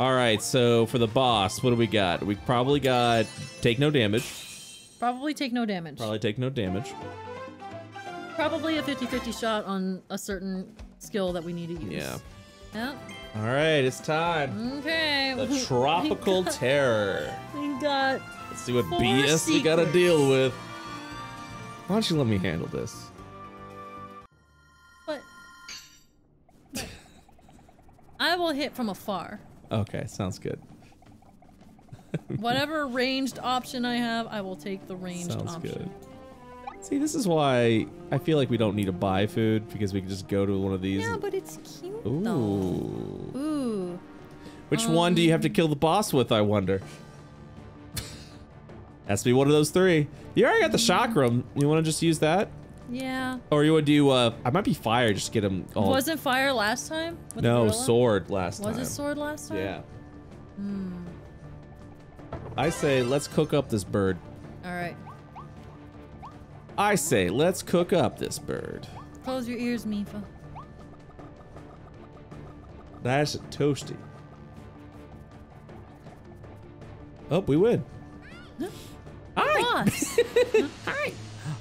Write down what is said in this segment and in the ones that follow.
All right, so for the boss, what do we got? We probably got take no damage. Probably take no damage. Probably take no damage. Probably a 50-50 shot on a certain skill that we need to use. Yeah. Yep. All right, it's time. Okay. The tropical we got, terror. We got. Let's see what BS we gotta deal with. Why don't you let me handle this? What? I will hit from afar. Okay, sounds good. Whatever ranged option I have, I will take the ranged Sounds option. good. See, this is why I feel like we don't need to buy food because we can just go to one of these. Yeah, but it's cute Ooh. though. Ooh. Which one do you have to um, kill the boss with, I wonder? Has to be one of those three. You already got the hmm. chakram. You want to just use that? Yeah. Or you would do, uh, I might be fire, just get them all. Wasn't fire last time? with no, gorilla? sword last Was time. Was it sword last time? Yeah. Hmm. I say, let's cook up this bird. All right. I say, let's cook up this bird. Close your ears, Mifa. That's toasty. Oh, we win. Hi. Boss. Hi.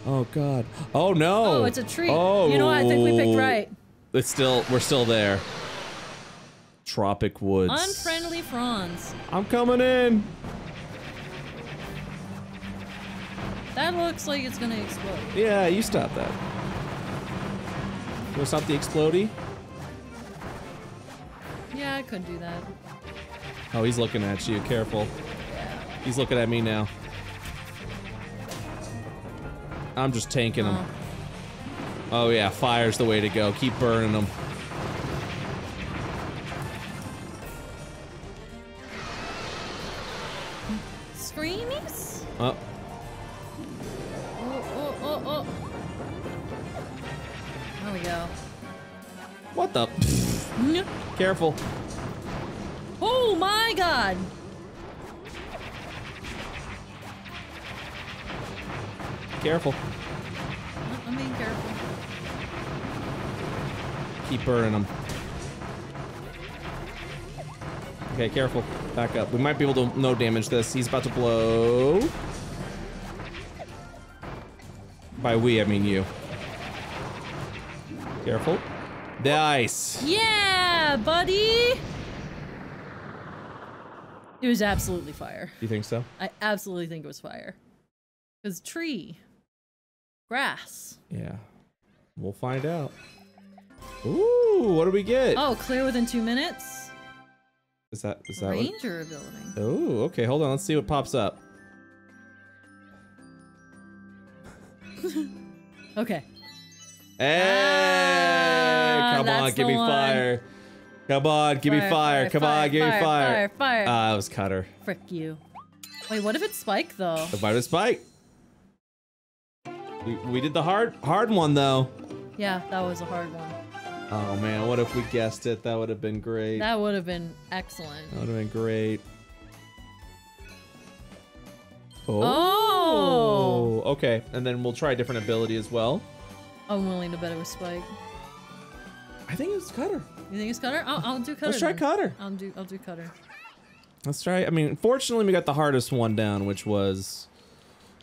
Oh God. Oh no. Oh, it's a tree. Oh. You know what? I think we picked oh. right. It's still, we're still there. Tropic woods. Unfriendly fronds. I'm coming in. That looks like it's gonna explode. Yeah, you stop that. You wanna stop the explodey? Yeah, I couldn't do that. Oh, he's looking at you. Careful. He's looking at me now. I'm just tanking them. Oh. Yeah, fire's the way to go. Keep burning them. Screamies? Oh, Oh, oh, oh, oh. There we go. what the? Careful. Oh my god! Careful. I'm being careful. Keep burning them. Okay, careful. Back up. We might be able to no damage this. He's about to blow. By we, I mean you. Careful. Nice. Yeah, buddy! It was absolutely fire. You think so? I absolutely think it was fire. Because tree, grass. Yeah. We'll find out. Ooh, what do we get? Oh, clear within two minutes? Is that is that what? Ranger ability. Oh, okay. Hold on. Let's see what pops up. Okay. Hey, Ah, come on, give me one. fire. Come on, give me fire. Come on, give me fire. Fire, fire. Ah, it was Cutter. Frick you. Wait, what if it's Spike though? The Vita Spike. We, we did the hard hard one though. Yeah, that was a hard one. Oh man, what if we guessed it? That would have been great. That would have been excellent. That would have been great. Oh! oh. Okay, and then we'll try a different ability as well. I'm willing to bet it was Spike. I think it's Cutter. You think it's Cutter? I'll, I'll do Cutter. Let's try then. Cutter. I'll do. I'll do Cutter. Let's try. I mean, fortunately, we got the hardest one down, which was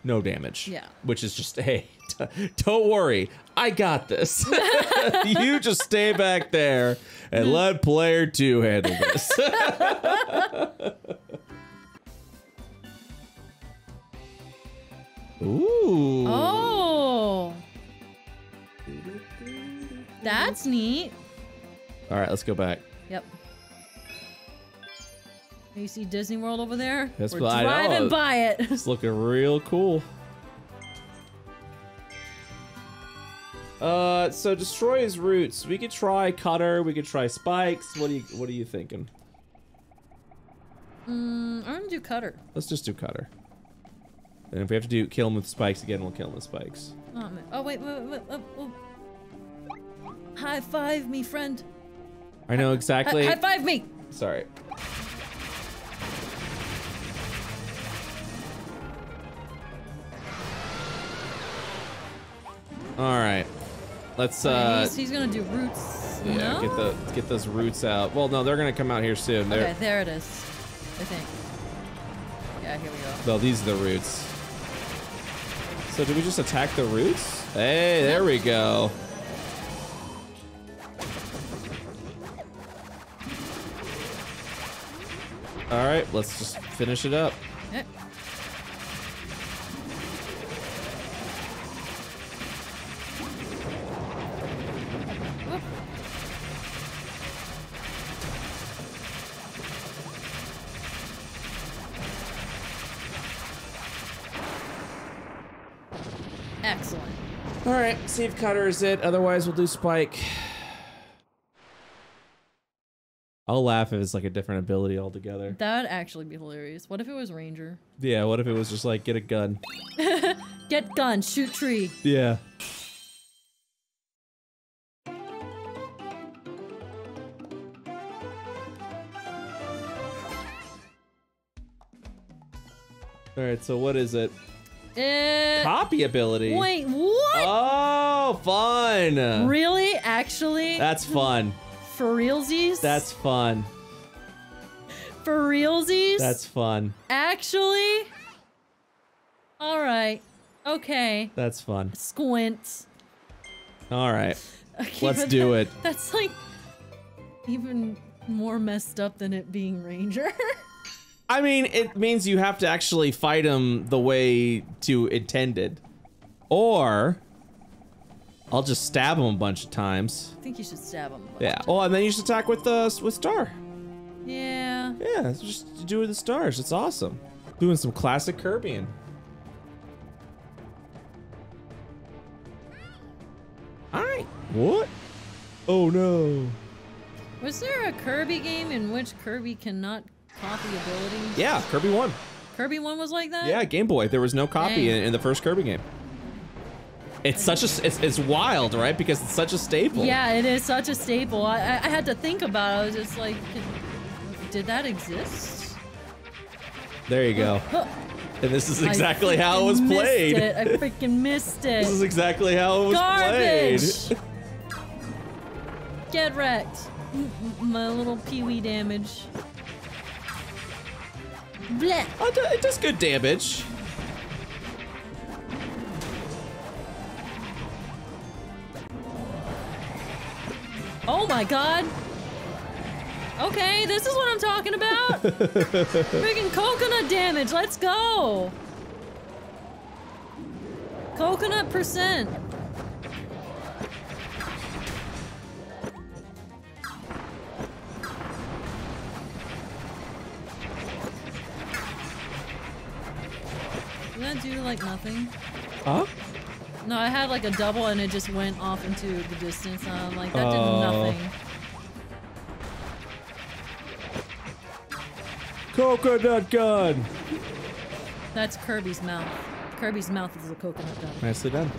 no damage. Yeah. Which is just, hey, don't worry, I got this. you just stay back there and hmm. let player two handle this. Ooh. Oh. That's neat. All right, let's go back. Yep. You see Disney World over there? Yes, We're know. driving by it. It's looking real cool. Uh, so destroy his roots. We could try cutter. We could try spikes. What do you What are you thinking? Mm, I'm gonna do Cutter. Let's just do cutter. And if we have to do kill him with spikes again, we'll kill him with spikes. Oh, oh wait, wait, wait, wait, oh, oh. High five me, friend. I know Hi- exactly. high five me. Sorry. All right. Let's uh he's, he's gonna do roots. yeah, no? get the get those roots out. Well, no, they're gonna come out here soon. They're, Okay, there it is. I think. Yeah, here we go. No, these are the roots. So did we just attack the roots? Hey, there we go. All right, let's just finish it up. Excellent. All right, Steve Cutter is it. Otherwise, we'll do Spike. I'll laugh if it's like a different ability altogether. That would actually be hilarious. What if it was Ranger? Yeah, what if it was just like get a gun? Get gun, shoot tree. Yeah. All right, so what is it? Eh, Copy ability. wait, what? Oh, fun. really? Actually? That's fun. For realsies? That's fun. For realsies? That's fun. Actually? Alright. Okay. That's fun. Squint. All right. Okay, Let's do that- it. That's like even more messed up than it being Ranger. I mean, it means you have to actually fight him the way to intended. Or I'll just stab him a bunch of times. I think you should stab him. Yeah. Oh, and then you just attack with uh, with star. Yeah. Yeah, just do with the stars. It's awesome. Doing some classic Kirbying. Alright. What? Oh no. Was there a Kirby game in which Kirby cannot copy abilities? Yeah, Kirby one. Kirby one was like that? Yeah, Game Boy. There was no copy in, in the first Kirby game. It's such a it's, it's wild, right? Because it's such a staple. Yeah, it is such a staple. I, I, I had to think about it. I was just like, did that exist? There you go. And this is exactly how it was played. It. I freaking missed it. This is exactly how it was Garbage. played. Get wrecked. My little peewee damage. Blech. Oh, it it does good damage. Oh my god. Okay, this is what I'm talking about. Freaking coconut damage. Let's go. Coconut percent. Did that do like nothing? Huh? No, I had like a double and it just went off into the distance. And I'm like, that Oh. did nothing. Coconut gun. That's Kirby's mouth. Kirby's mouth is a coconut gun. Nicely done.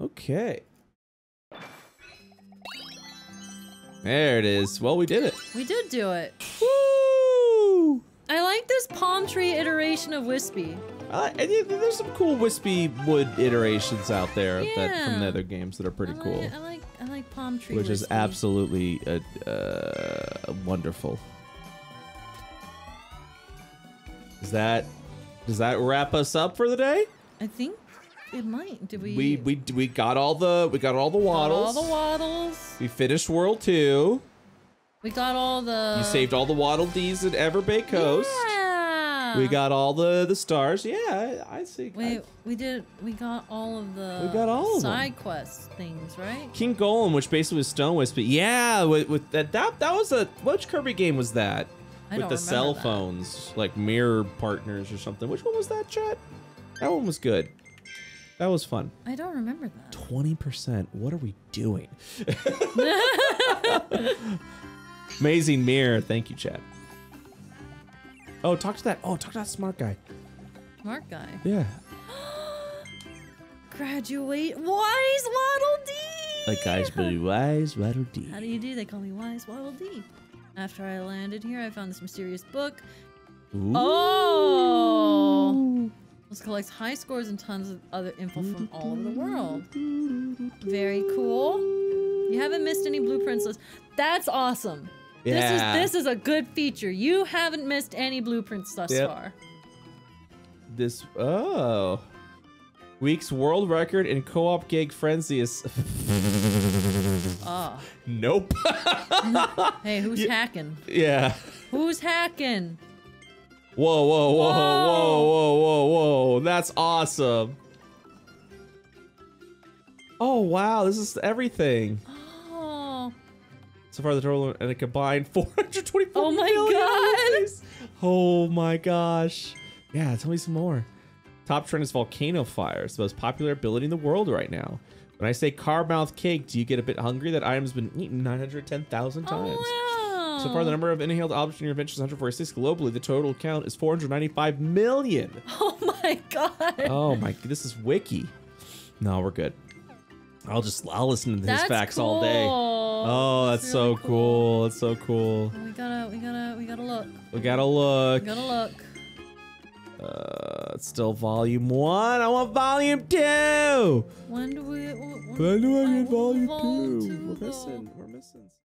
Okay. There it is. Well, we did it. We did do it. Woo! I like this palm tree iteration of Whispy. Uh, yeah, there's some cool Whispy Wood iterations out there that from the other games that are pretty I cool, I like I like palm tree. which is absolutely uh, uh, wonderful. Is that does that wrap us up for the day? I think it might. Did we? We we we got all the we got all the got waddles. all the waddles. we finished World Two. We got all the. You saved all the Waddle Dees at Everbay Coast. Yeah. We got all the the stars. Yeah, I, I see. We I- we did. We got all of the. We got all of them. side quest things, right? King Golem, which basically was Stone Wisp, but yeah, with, with that that that was a which Kirby game was that? I with the cell that. phones, like mirror partners or something. Which one was that, Chet? That one was good. That was fun. I don't remember that. Twenty percent. What are we doing? Amazing mirror. Thank you, Chad. Oh, talk to that. Oh, talk to that smart guy. Smart guy. Yeah. Graduate Wise Waddle Dee. Like guys, be wise, Waddle Dee. How do you do? They call me Wise Waddle Dee. After I landed here, I found this mysterious book. Ooh. Oh! This collects high scores and tons of other info from all over the world. Very cool. You haven't missed any blueprints. List. That's awesome. Yeah. This is this is a good feature. You haven't missed any blueprints thus Yep. far. This oh. Week's world record in co-op gig frenzy is Ah. Nope. Hey, who's hacking? yeah. Who's hacking? Whoa, whoa, whoa, Whoa. whoa, whoa, whoa, whoa. That's awesome. Oh wow, this is everything. So far, the total and a combined 424 Oh my God. Oh my gosh. Yeah, tell me some more. Top trend is volcano fires, the most popular ability in the world right now. When I say carb mouth cake, do you get a bit hungry? That item's been eaten 910,000 times. Oh, wow. So far, the number of inhaled objects in your invention is 146 globally. The total count is 495 million. Oh my god. Oh my, this is wiki. No, we're good. I'll just, I'll listen to his That's facts all day. Oh, that's, so really cool. That's so cool. We gotta, we gotta, we gotta look. We gotta look. We gotta look. Uh, it's still volume one. I want volume two. When do we? When, When do I get volume will two? two We're go? missing. We're missing.